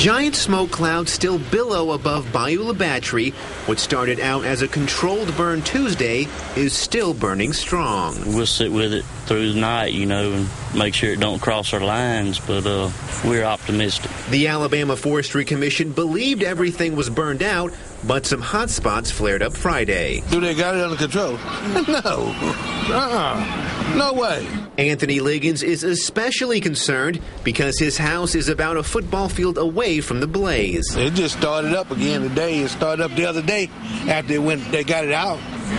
Giant smoke clouds still billow above Bayou La Batre. What started out as a controlled burn Tuesday is still burning strong. We'll sit with it through the night, you know, and make sure it don't cross our lines, but uh, we're optimistic. The Alabama Forestry Commission believed everything was burned out, but some hot spots flared up Friday. Do they got it under control? no. Uh-uh. No way. Anthony Liggins is especially concerned because his house is about a football field away from the blaze. It just started up again today. It started up the other day after it went, they got it out.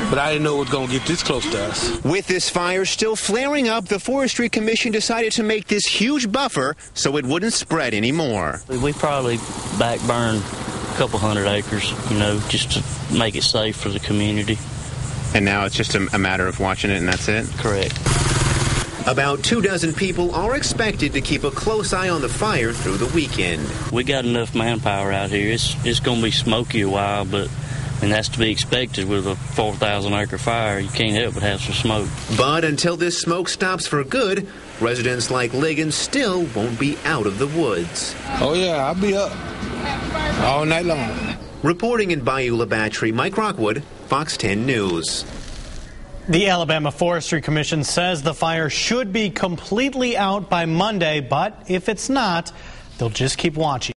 But I didn't know it was going to get this close to us. With this fire still flaring up, the Forestry Commission decided to make this huge buffer so it wouldn't spread anymore. We probably backburned a couple hundred acres, you know, just to make it safe for the community. And now it's just a, a matter of watching it and that's it? Correct. About two dozen people are expected to keep a close eye on the fire through the weekend. We got enough manpower out here. It's it's going to be smoky a while, but and that's to be expected with a 4,000 acre fire. You can't help but have some smoke. But until this smoke stops for good, residents like Liggins still won't be out of the woods. Oh yeah, I'll be up all night long. Reporting in Bayou La Batre, Mike Rockwood, Fox 10 News. The Alabama Forestry Commission says the fire should be completely out by Monday, but if it's not, they'll just keep watching.